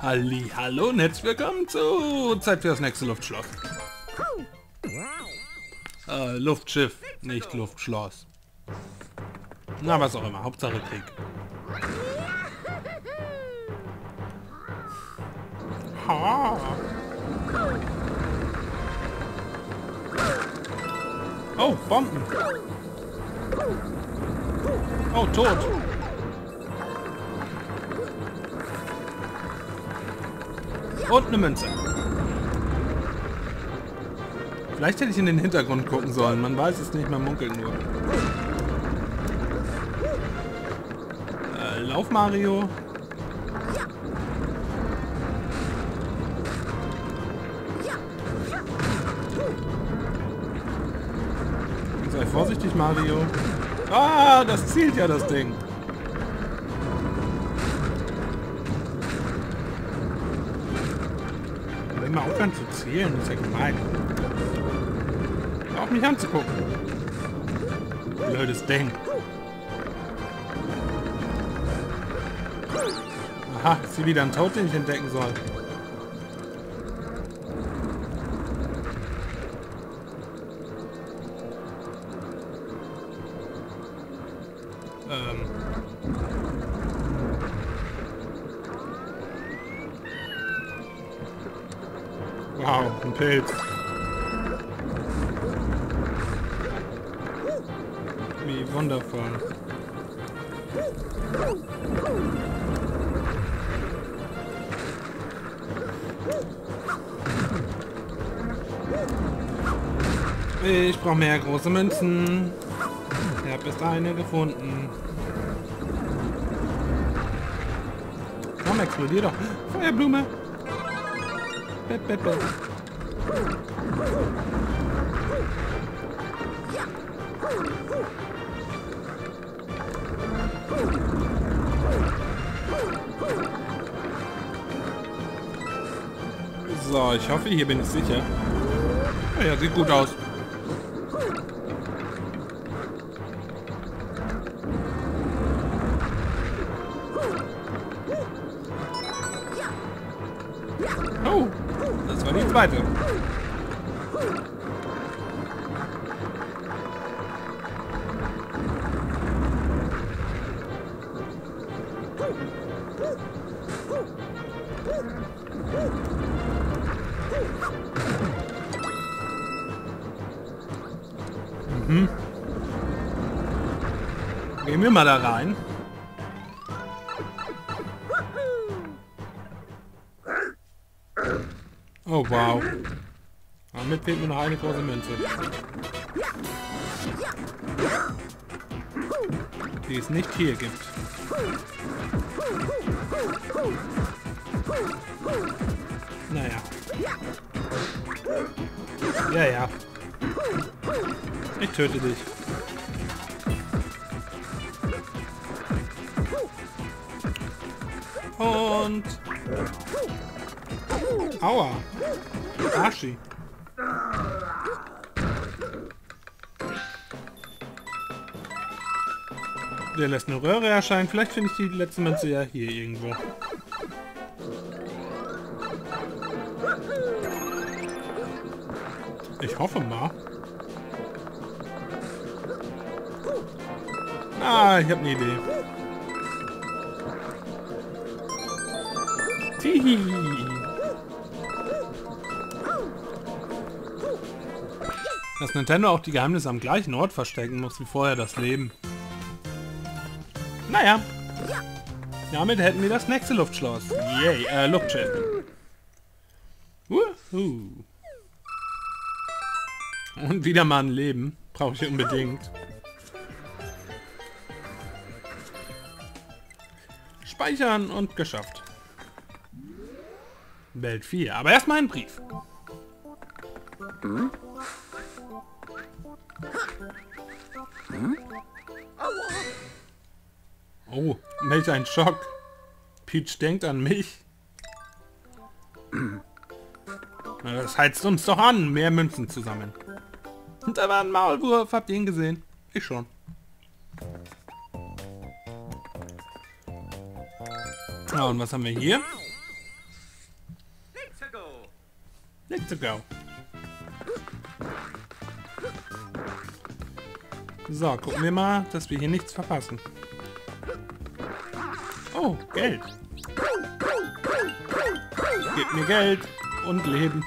Halli, hallo und herzlich willkommen zu Zeit für das nächste Luftschloss. Äh, Luftschiff, nicht Luftschloss. Na, was auch immer, Hauptsache Krieg. Ha. Oh, Bomben. Oh, tot. Und eine Münze. Vielleicht hätte ich in den Hintergrund gucken sollen. Man weiß es nicht, man munkelt nur. Äh, Lauf Mario. Sei vorsichtig, Mario. Ah, das zielt ja das Ding. Mal aufhören zu zielen, das ist ja gemein. Auf mich anzugucken. Blödes Ding. Aha, ist hier wieder ein Tod, den ich entdecken soll. Pilz. Wie wundervoll. Ich brauche mehr große Münzen. Ich habe erst eine gefunden. Komm, explodier doch. Feuerblume. Bep, bep, bep. So, ich hoffe, hier bin ich sicher. Ja, sieht gut aus. Oh, das war die zweite. Gehen wir mal da rein. Oh, wow. Damit fehlt mir noch eine große Münze. Die es nicht hier gibt. Naja. Ja, ja. Ich töte dich. Aua. Arschi. Der lässt eine Röhre erscheinen. Vielleicht finde ich die letzte Münze ja hier irgendwo. Ich hoffe mal. Ah, ich habe eine Idee. Dass Nintendo auch die Geheimnisse am gleichen Ort verstecken muss wie vorher das Leben. Naja. Damit hätten wir das nächste Luftschloss. Yay, äh, Luftschiff. Und wieder mal ein Leben. Brauche ich unbedingt. Speichern und geschafft. Welt 4. Aber erstmal ein Brief. Hm? Oh, welch ein Schock. Peach denkt an mich. Na, das heizt uns doch an, mehr Münzen zu sammeln. Und da war ein Maulwurf, habt ihr ihn gesehen? Ich schon. Ja, und was haben wir hier? Let's go. So, gucken wir mal, dass wir hier nichts verpassen. Oh, Geld. Gib mir Geld und Leben.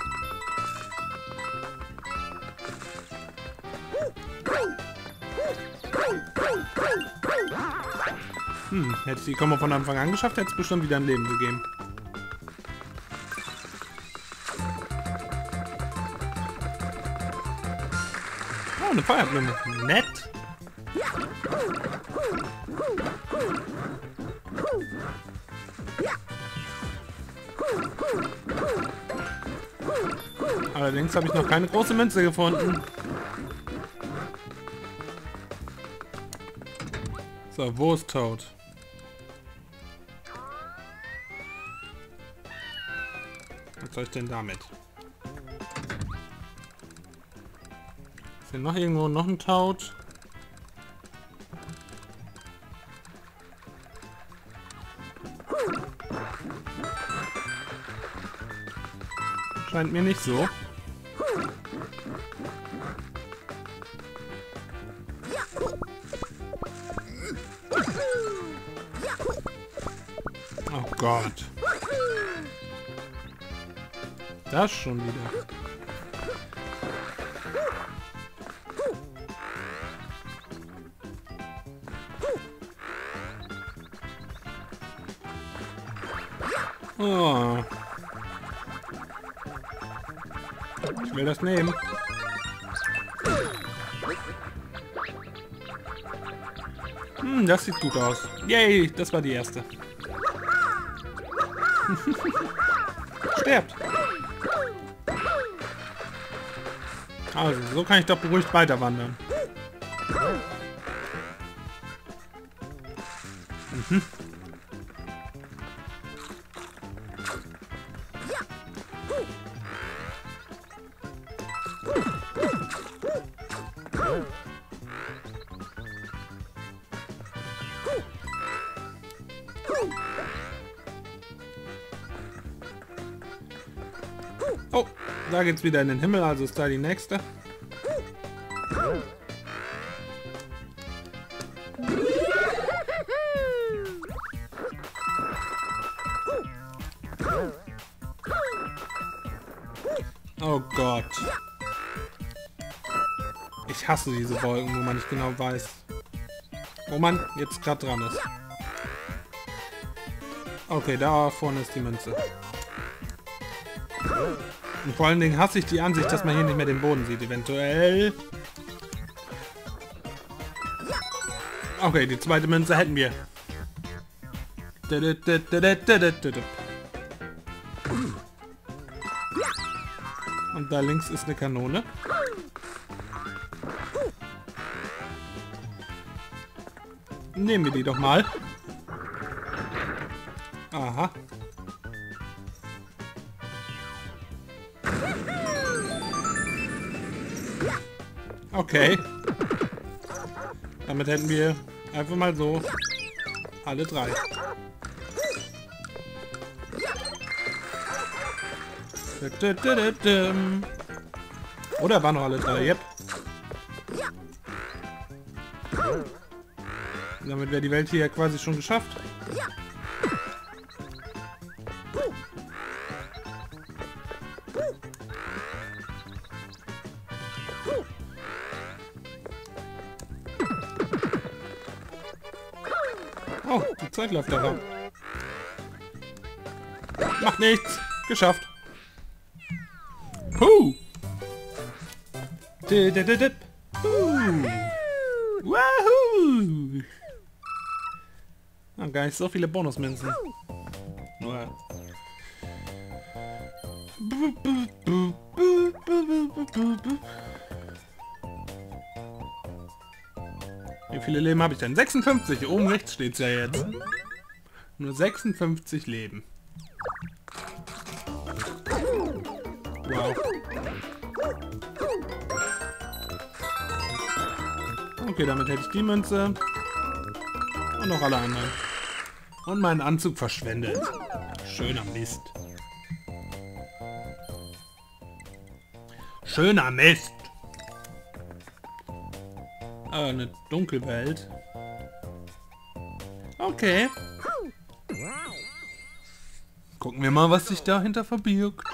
Hm, hätte ich die Komma von Anfang an geschafft, hätte es bestimmt wieder ein Leben gegeben. Oh, eine Feuerblume. Nett. Allerdings habe ich noch keine große Münze gefunden. So, wo ist Toad? Was soll ich denn damit? Ist noch irgendwo noch ein Toad? Scheint mir nicht so. Oh Gott. Das schon wieder. Oh. Ich will das nehmen. Hm, das sieht gut aus. Yay, das war die erste. Sterbt. Also, so kann ich doch beruhigt weiter wandern. Mhm. Geht's wieder in den Himmel, also ist da die nächste. Oh Gott. Ich hasse diese Wolken, wo man nicht genau weiß, wo man jetzt gerade dran ist. Okay, da vorne ist die Münze. Und vor allen Dingen hasse ich die Ansicht, dass man hier nicht mehr den Boden sieht, eventuell. Okay, die zweite Münze hätten wir. Und da links ist eine Kanone. Nehmen wir die doch mal. Aha. Okay. Damit hätten wir einfach mal so alle drei. Oder waren noch alle drei? Yep. Damit wäre die Welt hier quasi schon geschafft. Zeit läuft aber. Macht nichts. Geschafft. Huh. Dip, dip, dip. Wahoo. Ah, gar nicht so viele Bonusmünzen. Nur. Wie viele Leben habe ich denn? 56. Oben rechts steht es ja jetzt. Nur 56 Leben. Wow. Okay, damit hätte ich die Münze. Und noch alle anderen. Und meinen Anzug verschwendet. Schöner Mist. Schöner Mist. Ah, eine Dunkelwelt. Okay. Gucken wir mal, was sich dahinter verbirgt.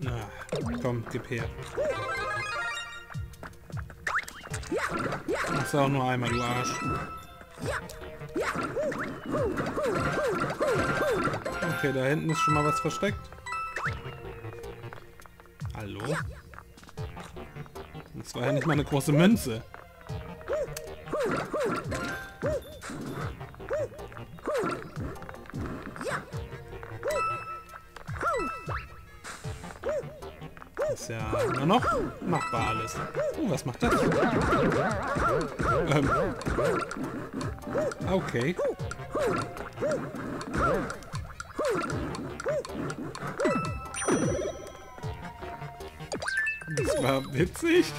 Na, komm, gib her. Das ist auch nur einmal, du Arsch. Okay, da hinten ist schon mal was versteckt. Hallo? Das war ja nicht mal eine große Münze. Ist ja immer noch machbar alles. Oh, was macht das? Ähm. Okay. Das war witzig.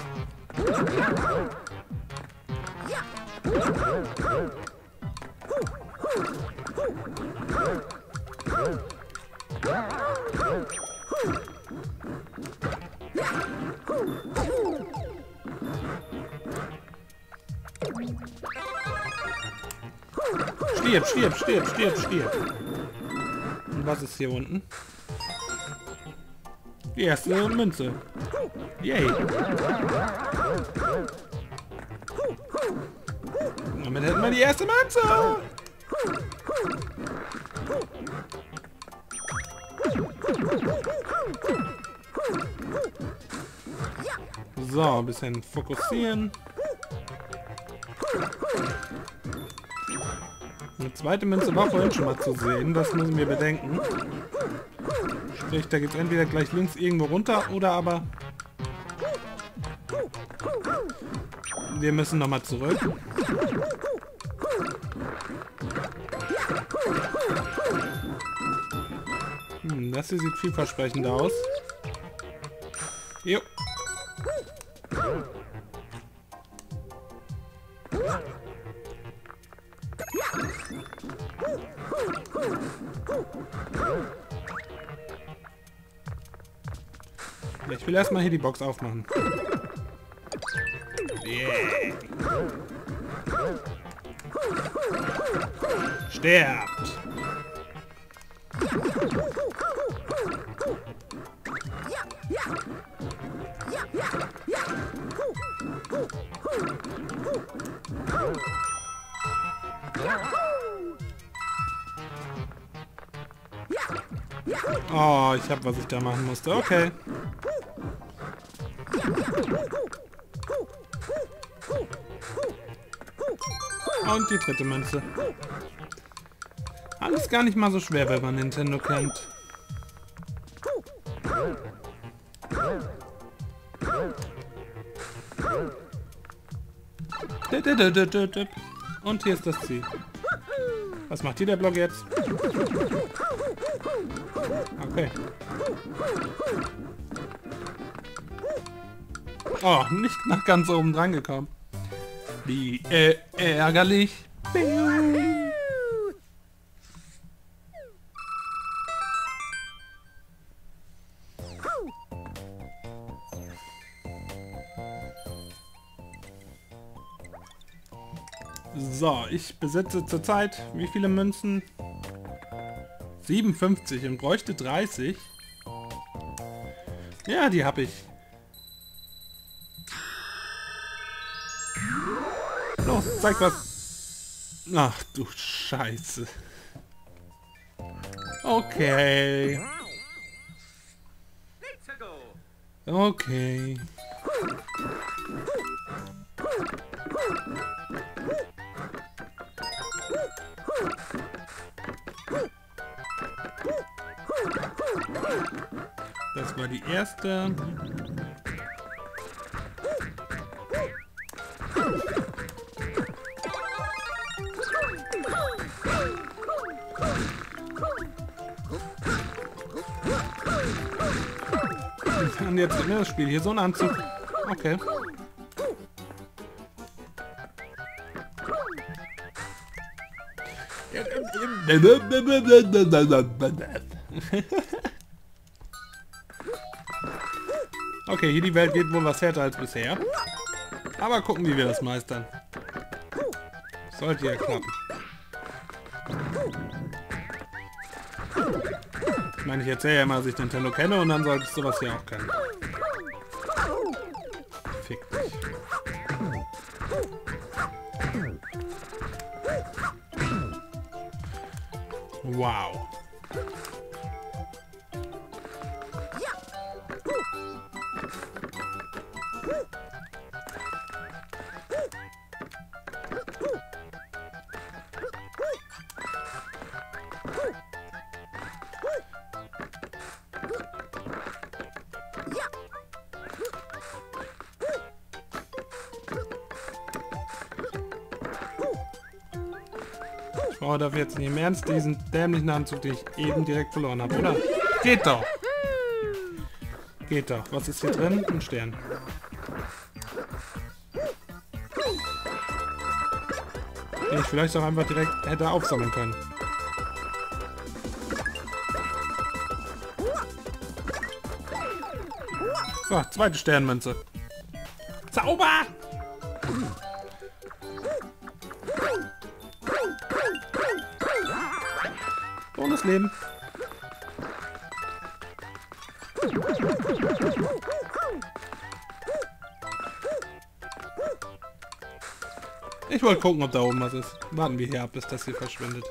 Stirb, stirb, stirb, stirb, stirb. Und was ist hier unten? Die erste Münze. Yay. Damit hätten wir die erste Münze. So, ein bisschen fokussieren. Eine zweite Münze war vorhin schon mal zu sehen, das müssen wir bedenken. Sprich, da geht entweder gleich links irgendwo runter oder aber... Wir müssen nochmal zurück. Hm, das hier sieht vielversprechender aus. Jo. Ich will erstmal hier die Box aufmachen. Yeah. Sterbt! Oh, ich hab, was ich da machen musste. Okay. Und die dritte Münze. Alles gar nicht mal so schwer, wenn man Nintendo kennt. Und hier ist das Ziel. Was macht hier der Block jetzt? Okay. Oh, nicht nach ganz oben dran gekommen. Wie äh, ärgerlich. So, ich besitze zurzeit wie viele Münzen? 57 und bräuchte 30. Ja, die habe ich. Los, zeig was. Ach du Scheiße. Okay. Okay. Das war die erste. und jetzt ne, spiel hier so ein Anzug. Okay. Okay, hier die Welt geht wohl was härter als bisher. Aber gucken, wie wir das meistern. Sollte ja klappen. Ich meine, ich erzähle ja immer, dass ich Nintendo kenne und dann solltest du sowas hier auch kennen. Fick dich. Wow. Brauche dafür jetzt nicht im Ernst diesen dämlichen Anzug, den ich eben direkt verloren habe, oder? Geht doch! Geht doch. Was ist hier drin? Ein Stern. Den ich vielleicht auch einfach direkt hätte aufsammeln können. So, zweite Sternmünze. Zauber! Bonusleben. Ich wollte gucken, ob da oben was ist. Warten wir hier ab, bis das hier verschwindet.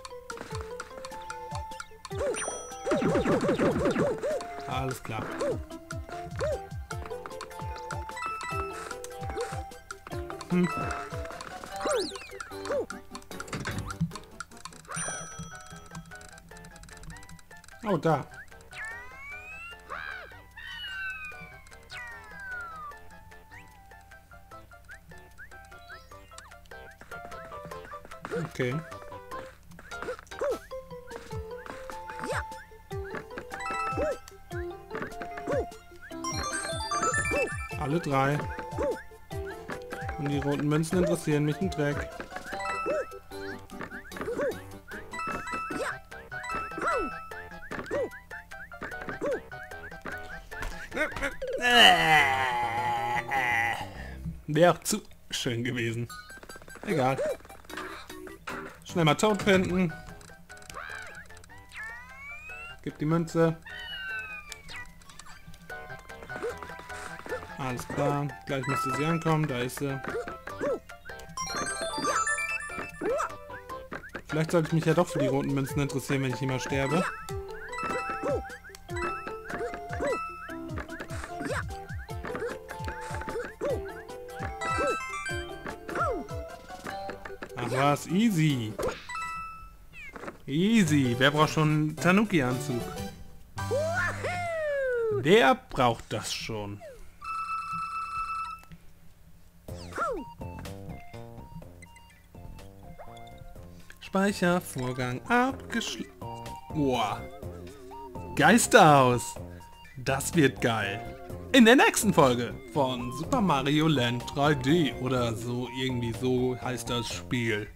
Alles klar. Hm. Oh, da. Okay. Alle drei. Und die roten Münzen interessieren mich ein Dreck. Wäre auch zu schön gewesen. Egal. Schnell mal Toad finden. Gib die Münze. Alles klar. Gleich müsste sie ankommen. Da ist sie. Vielleicht sollte ich mich ja doch für die roten Münzen interessieren, wenn ich immer sterbe. Ach was, easy. Easy. Wer braucht schon einen Tanuki-Anzug? Wer braucht das schon? Speichervorgang abgeschlossen. Boah. Geisterhaus. Das wird geil. In der nächsten Folge von Super Mario Land 3D oder so irgendwie so heißt das Spiel.